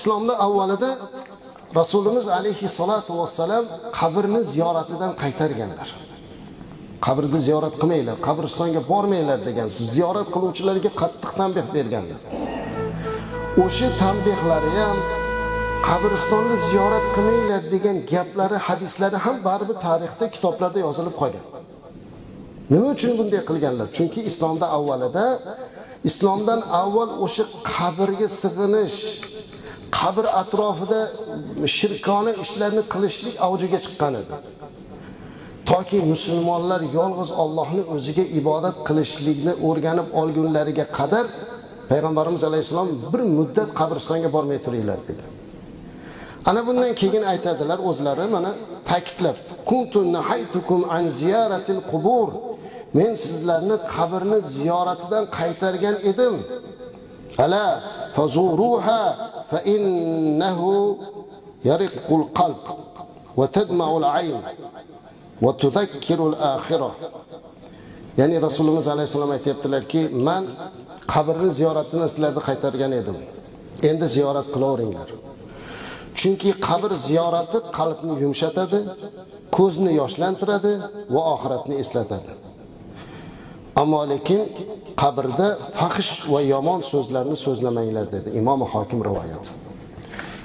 islomda avvalida rasulimiz alayhissalotu vassalam qabrni ziyoratidan qaytarganlar. Qabrni ziyorat qilmanglar qabristonga bormanglar degan ziyorat qiluvchilarga qattiq tanbeh berganlar. O'sha tanbehlari ham qabristonni ziyorat qilmanglar degan gaplari hadislari ham baribir tarixda kitoblarda yozilib qolgan. Nima uchun bunday qilganlar? Chunki islomda avvalida islomdan avval o'sha qabrga sig'inish qabr atrofida shirkona ishlarni qilishlik avjiga chiqqan edi. Toki musulmonlar yolg'iz Allohni o'ziga ibodat qilishlikni o'rganib olgunlariga qadar payg'ambarimiz alayhissalom bir muddat qabristonga bormay turinglar dedi. Ana bundan keyin aytadilar o'zlari mana ta'kidlab an ziyaratil qubur. Men sizlarni qabrni ziyoratidan qaytargan edim. Ala fazuruha فإنه يرق القلب وتدمع العين وتذكر الآخرة. ya'ni rasulimiz alayhissalom aytyaptilarki man qabrni ziyoratini sizlarni qaytargan edim. Endi ziyorat qilaveringlar. Chunki qabr ziyorati qalbni yumshatadi ko'zni yoshlantiradi va oxiratni eslatadi. Ammo lekin qabrda fahish va yomon so'zlarni so'zlamanglar dedi imom hokim rivoyat.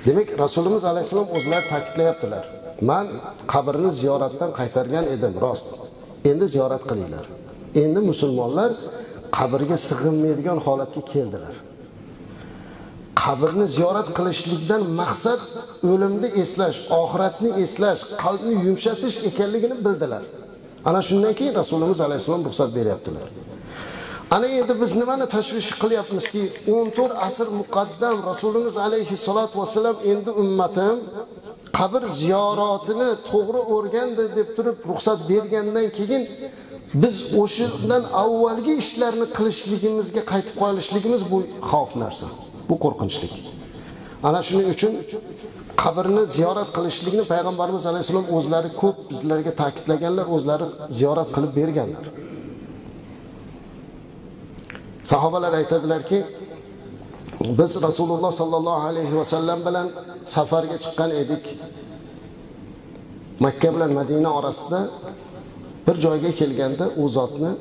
Demak rasulimiz alayhissalom o'zlari ta'kidlayaptilar. Man qabrni ziyoratdan qaytargan edim rost. Endi ziyorat qilinglar. Endi musulmonlar qabrga sig'inmaydigan holatga keldilar. Qabrni ziyorat qilishlikdan maqsad o'limni eslash oxiratni eslash qalbni yumshatish ekanligini bildilar. Ana shundan keyin rasulimiz alayhissalom ruxsat beryaptilar. Ana endi biz nimani tashvish qilyapmizki 14 asr muqaddam rasulimiz alayhissalotu vassalam endi ummatim qabr ziyoratini to'g'ri o'rgandi deb turib ruxsat bergandan keyin biz o'shandan avvalgi ishlarni qilishligimizga qaytib qolishligimiz bu xavf narsa bu qo'rqinchlik. Ana shuning uchun qabrni ziyorat qilishlikni payg'ambarimiz alayhissalom o'zlari ko'p bizlarga ta'kidlaganlar o'zlari ziyorat qilib berganlar. Sahobalar aytadilarki biz rasululloh sollallohu alayhi vasallam bilan safarga chiqqan edik. Makka bilan madina orasida bir joyga kelganda u zotni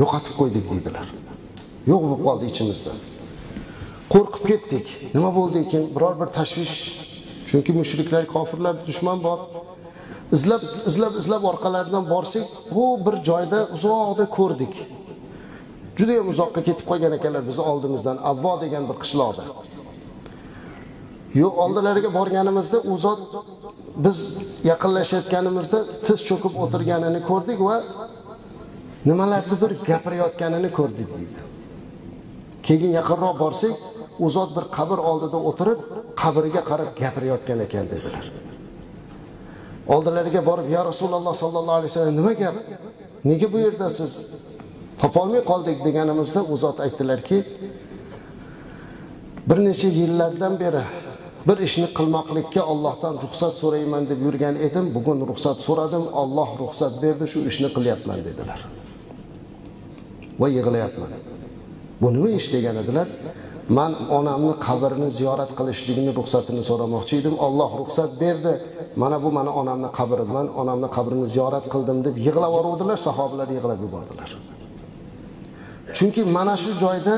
yo'qotib qo'ydik deydilar. Yo'q bo'lib qoldi ichimizda qo'rqib ketdik. Nima bo'ldi ekan? Biror bir tashvish. Chunki mushriklar kofirlar dushman bor. Izlab izlab izlab orqalaridan borsak bu bir joyda uzoqda ko'rdik. Juda ham uzoqqa ketib qolgan ekanlar bizni oldimizdan. Avvo degan bir qishloqda. Yo'q oldilariga borganimizda u zot biz yaqinlashayotganimizda tiz cho'kib o'tirganini ko'rdik va nimalarnidir gapirayotganini ko'rdik deydi. Keyin yaqinroq borsak u zot bir qabr oldida o'tirib qabriga qarab gapirayotgan ekan dedilar. Oldilariga borib ya rasululloh sollallohu alayhi vasallam nima gap? Nega bu yerda siz topolmay qoldik? deganimizda u zot aytdilarki bir necha yillardan beri bir ishni qilmoqlikka Allohdan ruxsat so'rayman deb yurgan edim. Bugun ruxsat so'radim. Alloh ruxsat berdi shu ishni qilyapman dedilar. Va yig'layapman. Bu nima ish? degan edilar. Man onamni qabrini ziyorat qilishligini ruxsatini so'ramoqchi edim. Alloh ruxsat berdi. Mana bu mani onamni qabri man onamni qabrini ziyorat qildim deb yig'lab yuboruvdilar sahobalar yig'lab yubordilar. Chunki mana shu joyda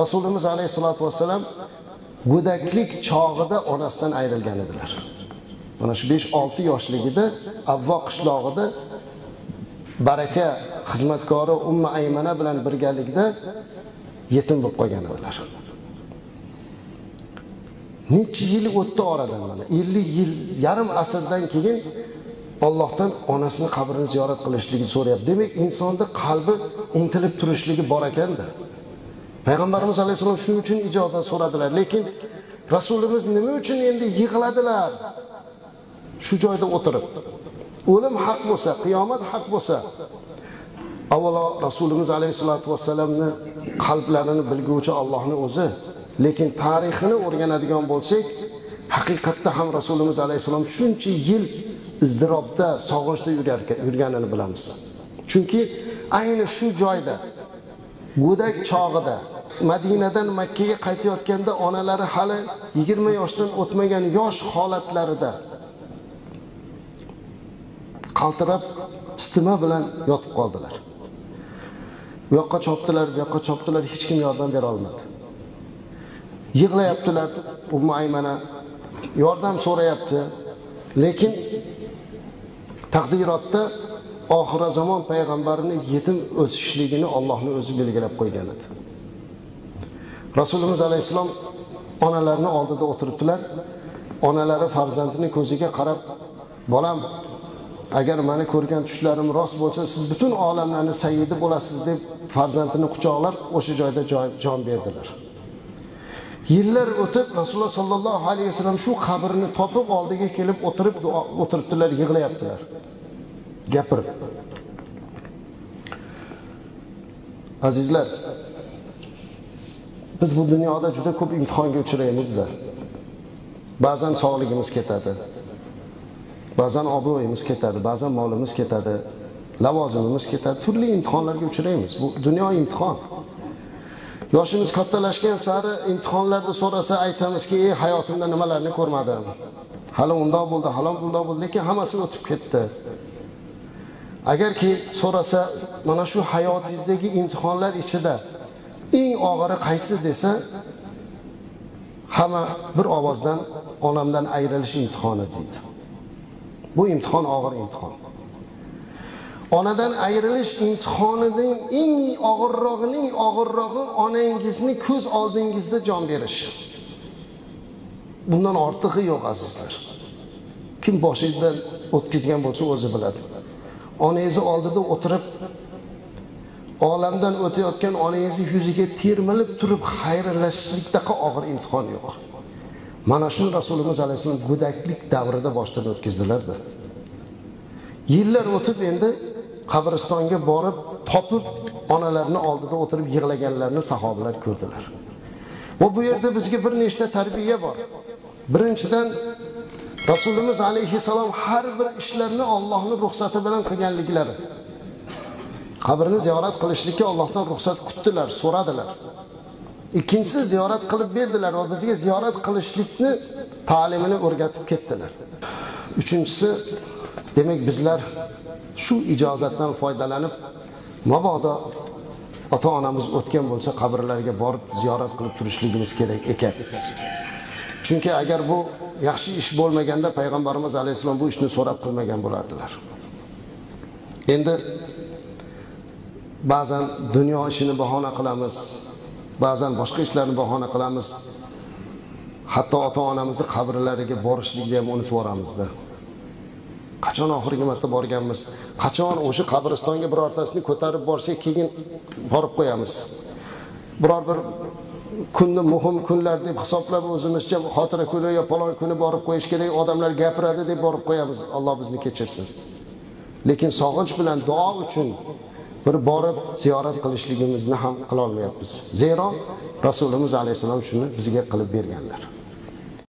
rasulimiz alayhissalotu vassalam go'daklik chog'ida onasidan ayrilgan edilar. Mana shu 5-6 yoshligida avvo qishlog'ida baraka xizmatkori umma aymana bilan birgalikda yetim bo'lib qolgan edilar. Necha yil o'tdi oradan mana 50 yil yarim asrdan keyin Allohdan onasini qabrini ziyorat qilishligi so'rayapti. Demak, insonda qalbi intilib turishligi bor ekanda. Payg'ambarimiz alayhissalom shuning uchun ijozat so'radilar, lekin Rasulimiz nima uchun endi yig'ladilar? Shu joyda o'tirib. O'lim haq bo'lsa, qiyomat haq bo'lsa, avvalo Rasulimiz alayhissalotu vassalamni qalblarini bilguvchi allohni o'zi, lekin tarixini o'rganadigan bo'lsak, haqiqatda ham Rasulimiz alayhissalom shuncha yil izdirobda, sog'inchda yurganini bilamiz. Chunki ayni shu joyda go'dak chog'ida Madinadan Makkaga qaytayotganda onalari hali 20 yoshdan o'tmagan yosh holatlarida qaltirab istima bilan yotib qoldilar. Bu yoqqa chopdilar, bu yoqqa chopdilar, hech kim yordam bera olmadi. Yig'layaptilar Ummu Aymana, yordam so'rayapti, lekin taqdirotda oxira zamon payg'ambarini yetim o'sishligini Allohning o'zi belgilab qo'ygan edi. Rasulimiz alayhissalom onalarni oldida o'tiribdilar. Onalari farzandini ko'ziga qarab, "Bolam, agar meni ko'rgan tushlarim rost bo'lsa, siz butun olamlarni sayyidi bo'lasiz" deb farzandini quchoqlab o'sha joyda jon berdilar. Yillar o'tib Rasululloh sollallohu alayhi vasallam shu qabrni topib oldiga kelib o'tirib o'tiribdilar, yig'layaptilar. Gapirib. Azizlar, biz bu dunyoda juda ko'p imtihonga uchraymizda. Ba'zan sog'ligimiz ketadi. Ba'zan obro'yimiz ketadi, ba'zan molimiz ketadi, lavozimimiz ketadi, turli imtihonlarga uchraymiz. Bu dunyo imtihon. Yoshimiz kattalashgan sari imtihonlarda so'rasa aytamizki, "Ey, hayotimda nimalarni ko'rmadim. Hali undoq bo'ldi, hali bundoq bo'ldi, lekin hammasi o'tib ketdi." Agarki so'rasa, mana shu hayotingizdagi imtihonlar ichida eng og'iri qaysi desa, hamma bir ovozdan onamdan ayrilish imtihoni deydi. Bu imtihon og'ir imtihon. Onadan ayrilish imtihonining eng og'irrog'ining og'irrog'i onangizni ko'z oldingizda jon berish. Bundan ortig'i yo'q azizlar. Kim boshidan o'tkazgan bo'lsa o'zi biladi. Onangizni oldida o'tirib olamdan o'tayotgan onangizni yuziga termilib turib xayrlashishlikdaqa og'ir imtihon yo'q. Mana shuni rasulimiz alayhissalom go'daklik davrida boshdan o'tkazdilarda. Yillar o'tib endi qabristonga borib topib onalarni oldida o'tirib yig'laganlarni sahobalar ko'rdilar. Va bu yerda bizga bir nechta tarbiya bor. Birinchidan Rasulimiz alayhissalom har bir ishlarni Allohning ruxsati bilan qilganliklari. qabrni ziyorat qilishlikka Allohdan ruxsat kutdilar, so'radilar. Ikkinchisi ziyorat qilib berdilar va bizga ziyorat qilishlikni ta'limini o'rgatib ketdilar. Uchinchisi demak bizlar shu ijozatdan foydalanib mabodo ota-onamiz o'tgan bo'lsa qabrlariga borib ziyorat qilib turishligimiz kerak ekan. Chunki agar bu yaxshi ish bo'lmaganda payg'ambarimiz alayhissalom bu ishni so'rab qilmagan bo'lardilar. Endi ba'zan dunyo ishini bahona qilamiz, ba'zan boshqa ishlarni bahona qilamiz. Hatto ota-onamizni qabrlariga borishlikni ham unutib yuboramizda. Qachon oxirgi marta borganmiz? Qachon o'sha qabristonga birortasini ko'tarib borsak, keyin borib qo'yamiz. Biror bir kunni muhim kunlar deb hisoblab o'zimizcha xotira kuni yo palon kuni borib qo'yish kerak, odamlar gapiradi deb borib qo'yamiz. Alloh bizni kechirsin. Lekin sog'inch bilan duo uchun bir borib ziyorat qilishligimizni ham qila olmayapmiz. Zero Rasulimiz alayhissalom shuni bizga qilib berganlar.